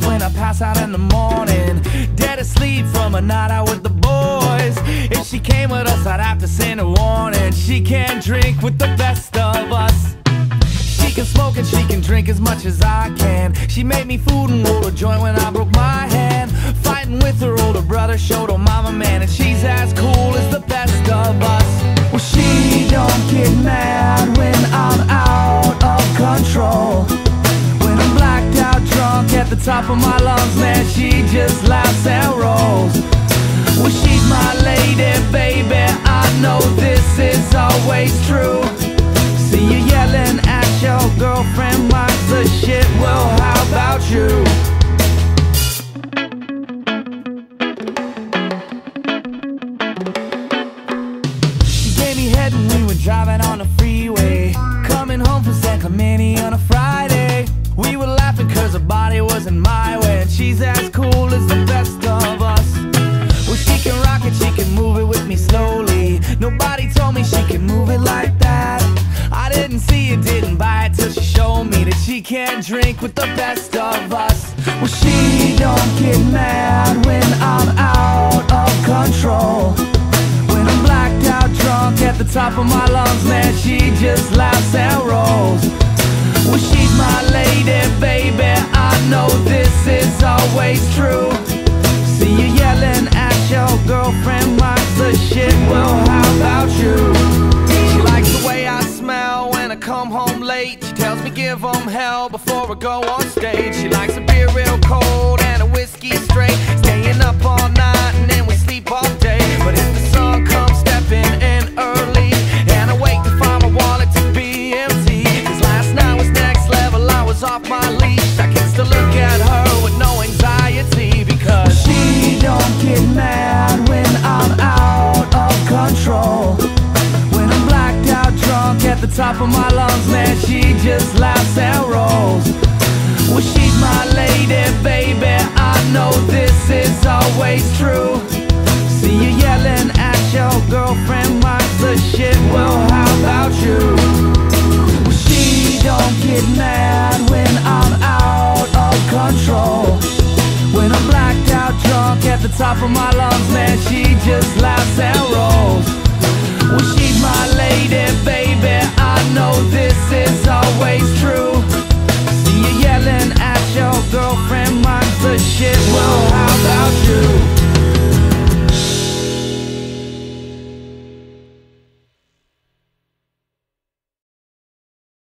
when I pass out in the morning. Dead asleep from a night out with the boys. If she came with us, I'd have to send a warning. She can't drink with the best of us. She can smoke and she can drink as much as I can. She made me food and rolled a joint when I broke my hand. Fighting with her older brother showed her mama man, and she's as cool as the top of my lungs, man, she just laughs and rolls. Well, she's my lady, baby. I know this is always true. See you yelling at your girlfriend, what's the shit? Well, how about you? She gave me head when we were driving on the freeway. Coming home from San Clemente on a Friday. Didn't see it, didn't buy it till she showed me that she can't drink with the best of us. Well, she don't get mad when I'm out of control. When I'm blacked out drunk at the top of my lungs, man, she just laughs and rolls. Well, she's my lady, baby. I know this is always true. Late. She tells me give 'em hell before I go on stage. She likes to be real cold the top of my lungs, man, she just laughs and rolls. Well, she's my lady, baby. I know this is always true. See you yelling at your girlfriend, what's the shit? Well, how about you? Well, she don't get mad when I'm out of control. When I'm blacked out drunk at the top of my lungs, man, she just laughs and rolls.